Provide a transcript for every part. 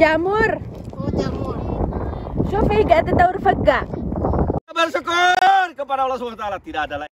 Jamur. Oh jamur. شوفي قاعدة أدور فقة Bersyukur kepada Allah SWT tidak ada lagi.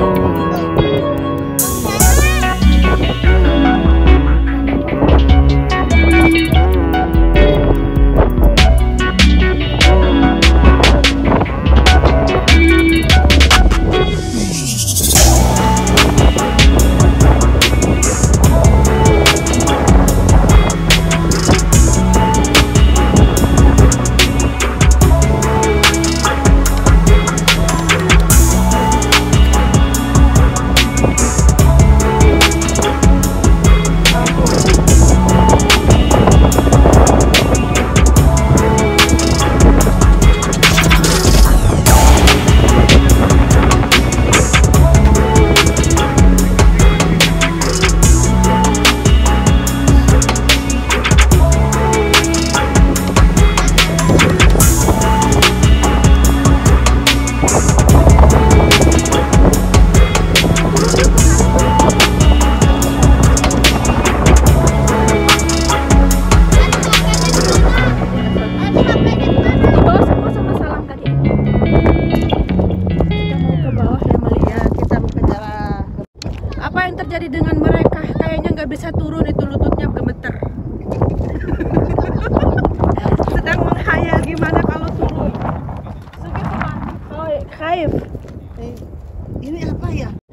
mm -hmm.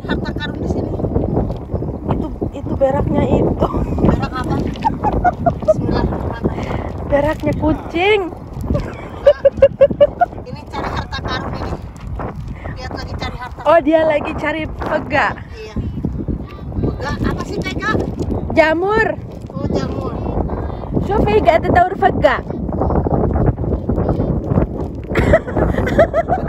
Harta karun di sini. Itu itu beraknya itu Berak apa? Bismillahirrahmanirrahim. Beraknya kucing Ini cari harta karun ini. Lihat lagi cari harta. Oh dia lagi cari pega Iya. Enggak, apa sih Peka? Jamur Oh jamur. شوفي قاعدة أدور فقة Thank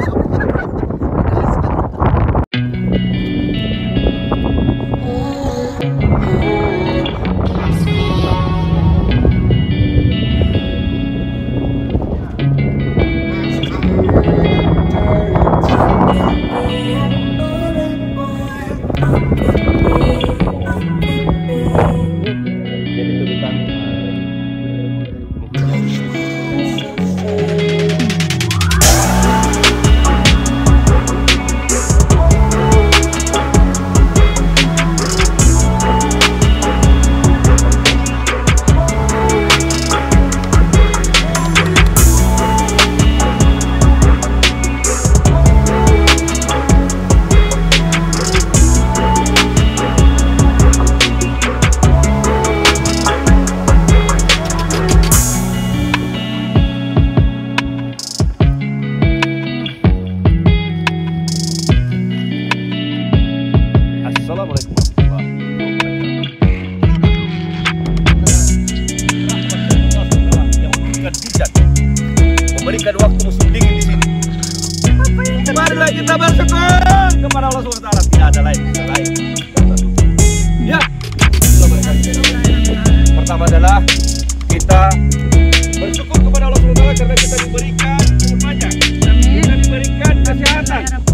Saan?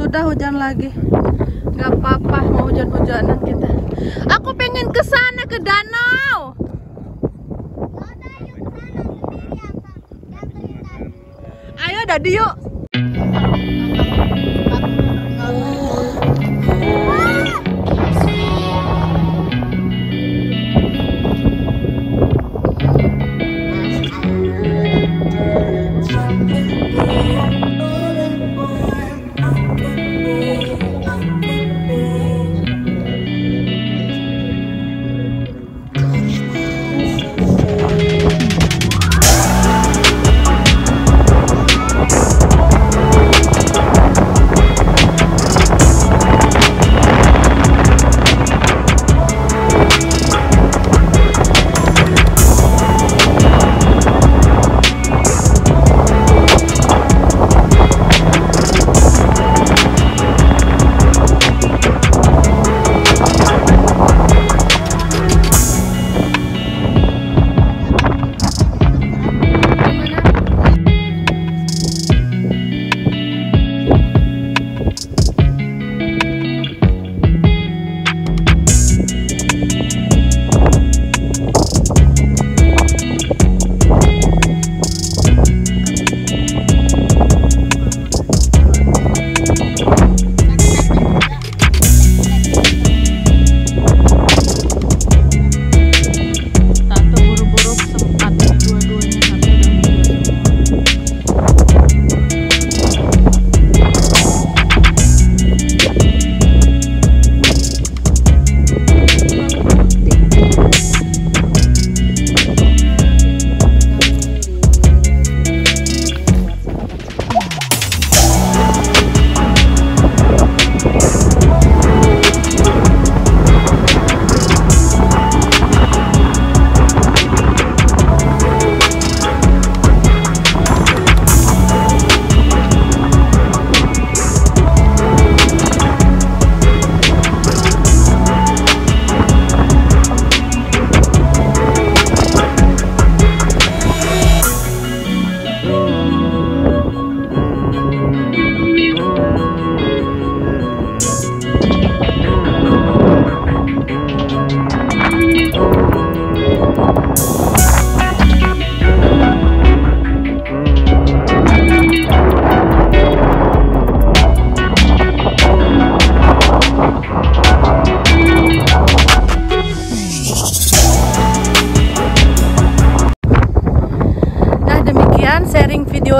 sudah hujan lagi. Nggak apa-apa mau hujan-hujanan kita. Aku pengen ke sana ke danau. Ayo dadi yuk.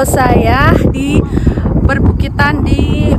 Saya di perbukitan di